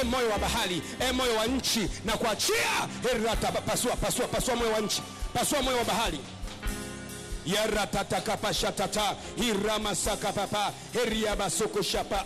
e moyo wa bahari e moyo wa nchi na kuachia herata pasua pasua pasua moyo wa nchi pasua moyo wa bahari. Yaratatakapashatata hiramasakapapa heriabasukushapa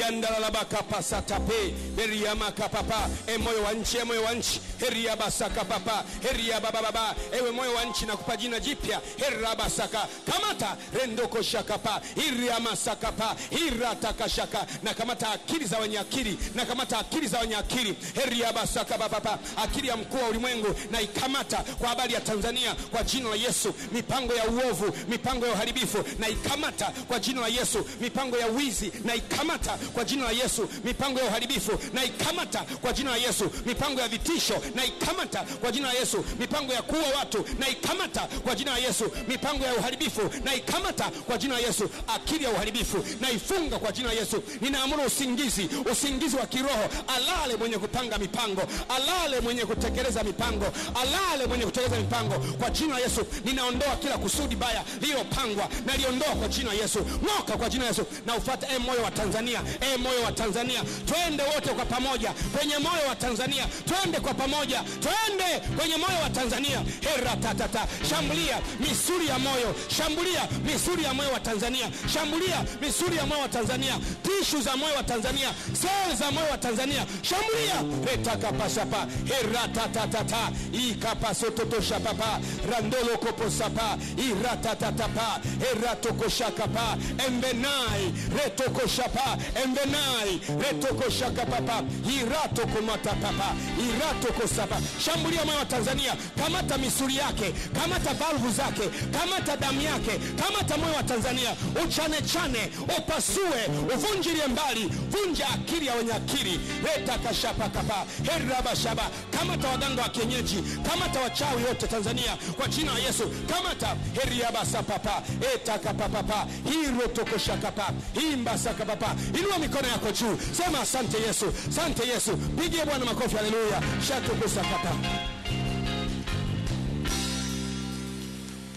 yandalalabakapasatape heriamakapapa e moyo wa nchi e moyo wa nchi heriabasakapapa heriabababa ewe moyo wa nchi nakupa jina jipya herabasaka kamata rendokoshakapa iriamasakapa hiratakashaka na kamata akili za wenye akili na kamata akili za wenye akili heriabasakapapapa akili ya mkuu wa ulimwengu na ikamata kwa habari ya tanzania kwa jina la yesu mipango ya uovu mipango ya uharibifu na ikamata kwa jina la yesu mipango ya wizi na ikamata kwa jina la yesu mipango ya uharibifu na ikamata kwa jina la yesu mipango ya vitisho na ikamata kwa jina la yesu mipango ya kuua watu na ikamata kwa jina la yesu mipango ya uharibifu na ikamata kwa jina la yesu akili ya uharibifu na ifunga kwa jina la yesu. Ninaamuru usingizi usingizi wa kiroho alale mwenye kupanga mipango alale mwenye kutekeleza mipango alale mwenye kutekeleza mipango kwa jina la yesu. Ninaondoa kila kusudi baya lililopangwa naliondoa kwa jina la yesu. Ng'oka kwa jina la yesu. Na ufuate e moyo wa tanzania e moyo wa tanzania twende wote kwa pamoja. Kwenye moyo wa tanzania twende kwa pamoja. Twende kwenye moyo wa tanzania. Heratatata shambulia misuri ya moyo. Shambulia misuri ya moyo wa tanzania. Shambulia misuri ya moyo wa tanzania. Tishu za moyo wa tanzania. Sel za moyo wa tanzania. Shambulia. Retakapasapa heratatatata ikapasototoshapapa randolokoposapa iratatatapa eratokoshakapa embenai retokoshapa embenai retokoshakapapa iratokomatapapa iratokosapa shambulia moyo wa tanzania. Kamata misuri yake kamata valvu zake kamata damu yake kamata moyo wa tanzania. Uchane chane upasue uvunjilie mbali vunja akili ya wenye akili. Leta retakashapakapa herabashaba kamata waganga wa kienyeji kamata wachawi wote tanzania kwa jina la yesu. Kamata heriabasapapa etakapapapa hirotokoshakapa himbasakapapa inua mikono yako juu. Sema asante yesu asante yesu. Pigie bwana makofi haleluya. Shatukusakata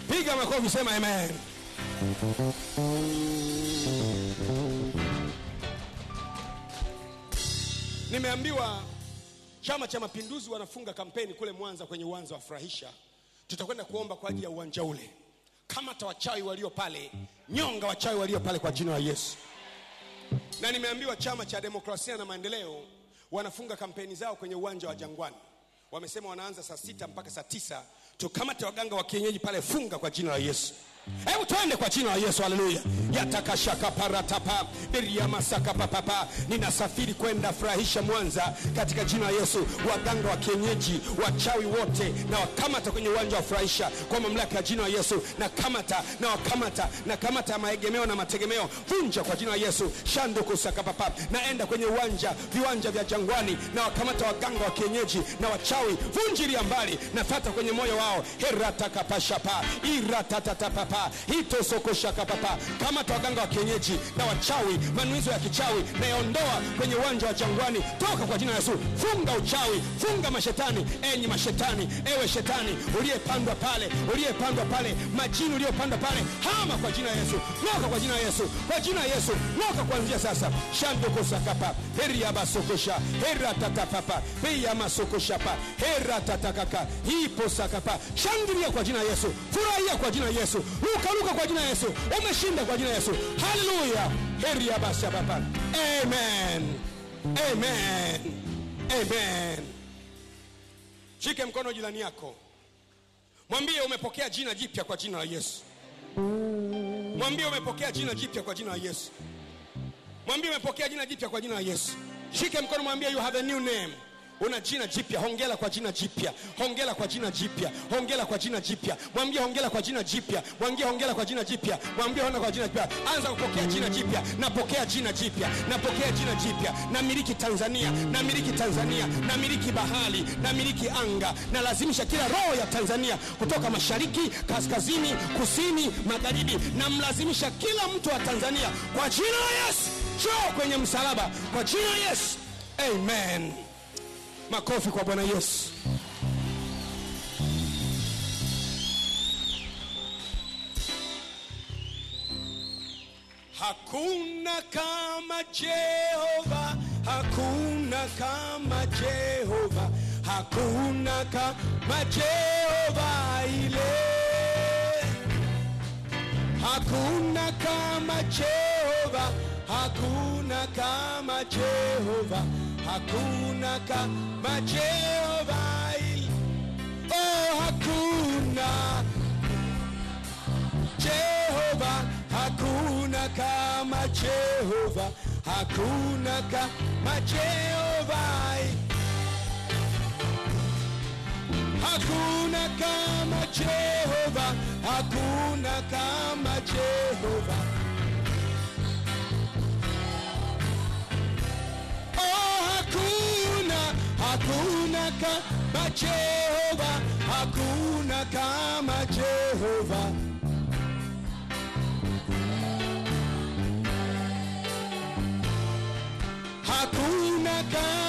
piga makofi sema amen. Nimeambiwa chama cha mapinduzi wanafunga kampeni kule mwanza kwenye uwanza wa furahisha tutakwenda kuomba kwa ajili ya uwanja ule. Kamata wachawi walio pale nyonga wachawi walio pale kwa jina la yesu na nimeambiwa chama cha demokrasia na maendeleo wanafunga kampeni zao kwenye uwanja wa jangwani. Wamesema wanaanza saa sita mpaka saa tisa. Tukamate waganga wa kienyeji pale funga kwa jina la yesu hebu twende kwa jina la yesu haleluya. Yatakashakaparatapa biriamasakapapapa ninasafiri kwenda furahisha mwanza katika jina la yesu. Waganga wa kienyeji wachawi wote na wakamata kwenye uwanja wa furahisha kwa mamlaka ya jina la yesu. Na kamata na wakamata na kamata ya maegemeo na mategemeo. Vunja kwa jina la yesu. Shandukusakapapa naenda kwenye uwanja viwanja vya jangwani. Na wakamata waganga wa kienyeji na wachawi. Vunjiria mbali. Nafata kwenye moyo wao. Heratakapashapa iratatatapapa hitosokoshakapapa. Kamata waganga wa kienyeji na wachawi manuizo ya kichawi nayaondoa kwenye uwanja wa jangwani. Toka kwa jina la yesu. Funga uchawi. Funga mashetani. Enyi mashetani. Ewe shetani uliyepandwa pale uliyepandwa pale majini uliyopandwa pale hama kwa jina la yesu. Ng'oka kwa jina la yesu. Kwa jina la yesu. Ng'oka kuanzia sasa. Shandokosakapa heriabasokosha heratatapapa peiamasokoshapa heratatakaka hiposakapa. Shangilia kwa jina la yesu. Furahia kwa jina la yesu ruka kwa jina yesu. Umeshinda kwa jina yesu. Haleluya. Heri ya basiababa amen. Amen. Amen. Shike mkono jirani yako. Mwambie umepokea jina jipya kwa jina la yesu. Mwambie umepokea jina jipya kwa jina la yesu. Mwambie umepokea jina jipya kwa jina la yesu. Shike mkono mwambie you have a new name una jina jipya hongela kwa jina jipya hongela kwa jina jipya hongela kwa jina jipya. Mwambie hongela kwa jina jipya mwambie hongela kwa jina jipya mwambie hongela kwa jina jipya. Anza kupokea jina jipya napokea jina jipya napokea jina jipya. Namiliki tanzania namiliki tanzania namiliki bahari namiliki anga. Nalazimisha kila roho ya tanzania kutoka mashariki kaskazini kusini magharibi. Namlazimisha kila mtu wa tanzania kwa jina la yesu. Choo kwenye msalaba kwa jina la yesu. Amen makofi kwa bwana yesu. Hakuna kama jehova hakuna kama Jehova, hakuna kama Jehova ile. Hakuna kama Jehova, hakuna kama Jehova, hakuna kama Jehova. Oh, hakuna Jehova, hakuna kama Jehova, hakuna kama Jehova. Hakuna kama Jehova, hakuna kama Jehova. Kama Jehova, hakuna kama Jehova. Hakuna kama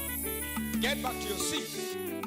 Get back to your seat.